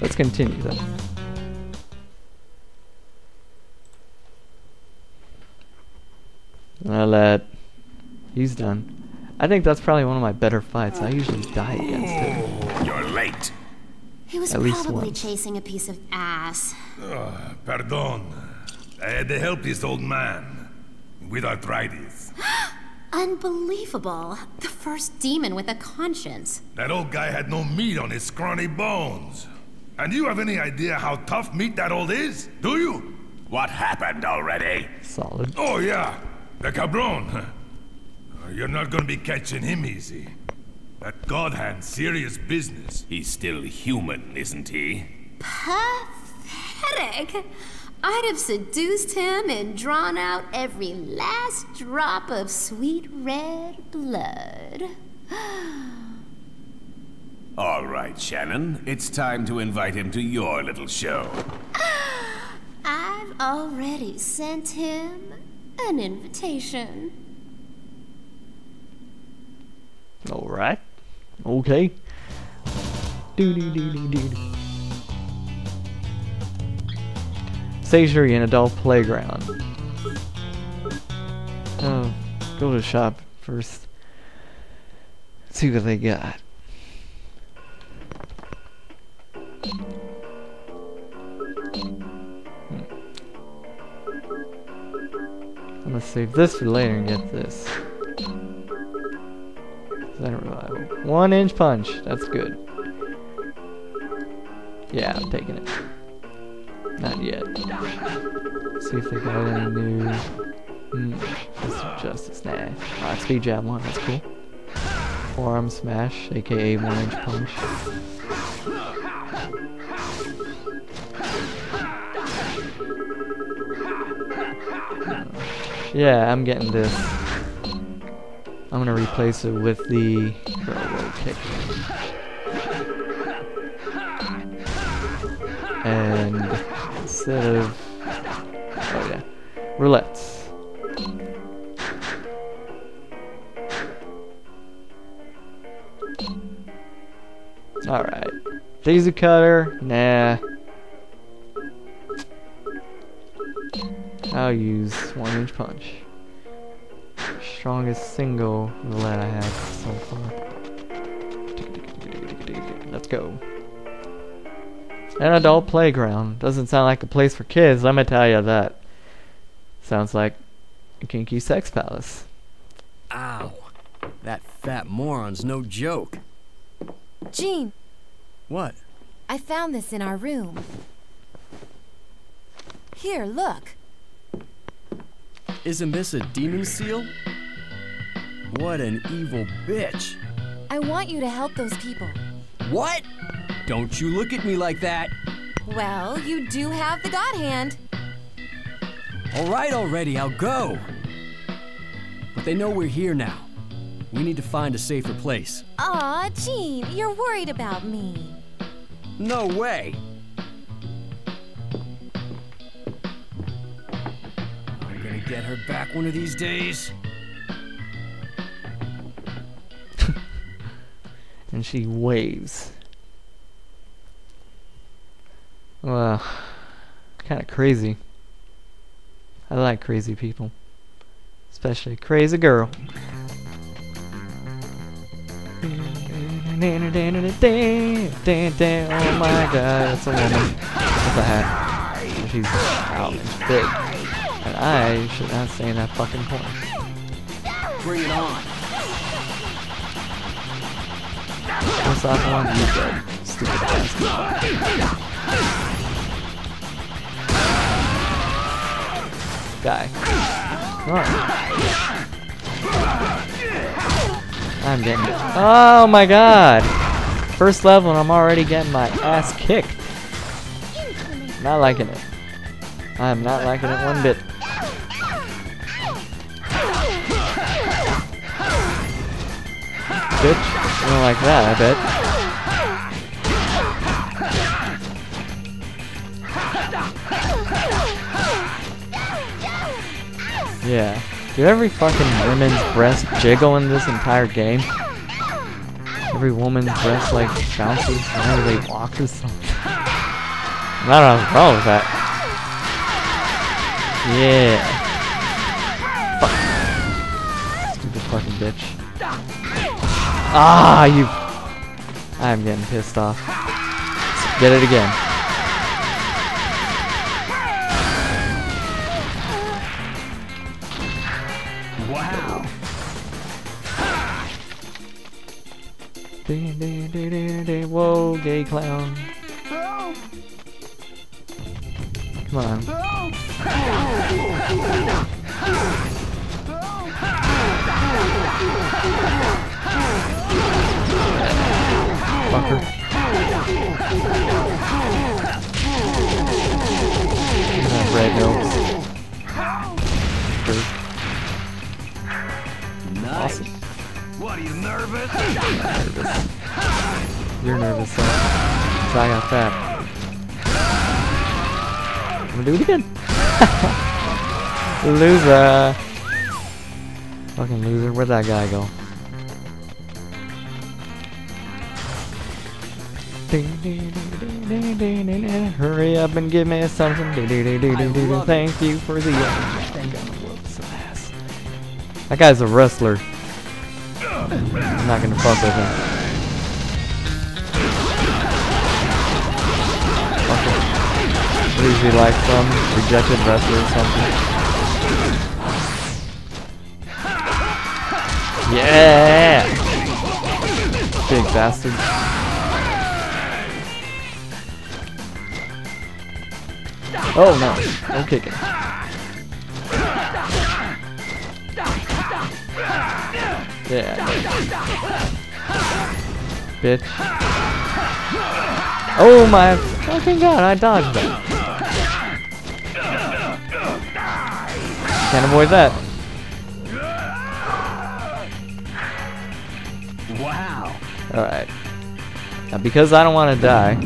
Let's continue then. Well, that he's done. I think that's probably one of my better fights. I usually die against him. You're late. He was At least probably once. chasing a piece of ass. Uh, pardon. I had to help this old man with arthritis. Unbelievable. The first demon with a conscience. That old guy had no meat on his scrawny bones. And you have any idea how tough meat that old is? Do you? What happened already? Solid. Oh, yeah. The cabron. Uh, You're not gonna be catching him easy. That God hand's serious business. He's still human, isn't he? Pathetic. I'd have seduced him and drawn out every last drop of sweet red blood. All right, Shannon. It's time to invite him to your little show. I've already sent him an invitation. Alright. Okay. Doo doo doo doo doo. Stationery and adult playground. Oh, go to the shop first. See what they got. Gonna save this for later and get this. Center revival. One inch punch. That's good. Yeah, I'm taking it. Not yet. See if they got any new. Hmm. Of Justice. Nah. Alright, speed jab one. That's cool. Forearm smash, aka one inch punch. Yeah, I'm getting this. I'm gonna replace it with the railroad kick. And instead of oh yeah, roulettes. Alright. Daisy cutter, nah. I'll use one inch punch strongest single roulette I have so far. Let's go. An adult playground. Doesn't sound like a place for kids, let me tell you that. Sounds like a kinky sex palace. Ow. That fat moron's no joke. Gene, What? I found this in our room. Here, look. Isn't this a demon seal? What an evil bitch. I want you to help those people. What? Don't you look at me like that. Well, you do have the God hand. All right already, I'll go. But they know we're here now. We need to find a safer place. Aw, Gene, you're worried about me. No way. Get her back one of these days. And she waves. Well, kind of crazy. I like crazy people. Especially crazy girl. Oh my god, a woman with a hat. She's out and big. And I should not stay in that fucking corner. Bring it on. Off, I want you dead. Stupid bastard. Die. Come on. I'm getting it. Oh my god! First level and I'm already getting my ass kicked. Not liking it. I'm not liking it one bit. Bitch, you don't like that, I bet. Yeah. Did every fucking woman's breast jiggle in this entire game? Every woman's breast like bounces whenever they walk or something. I don't know what's wrong with that. Yeah. Fuck. Stupid fucking bitch. Ah, you. I'm getting pissed off. Get it again. Wow. Whoa, gay clown. Come on. You nervous? Nervous. You're nervous, huh? 'Cause I got fat. I'm gonna do it again. loser. Fucking loser. Where'd that guy go? Hurry up and give me something. Thank you for the. I'm gonna whoop some ass. That guy's a wrestler. I'm not gonna fuck with him. It. What is he like some rejected wrestler or something? Yeah! Big bastard. Oh no, no kicking. Yeah. Bitch. Oh my fucking god, I dodged that. Can't avoid that. Wow. Alright. Now because I don't want to die.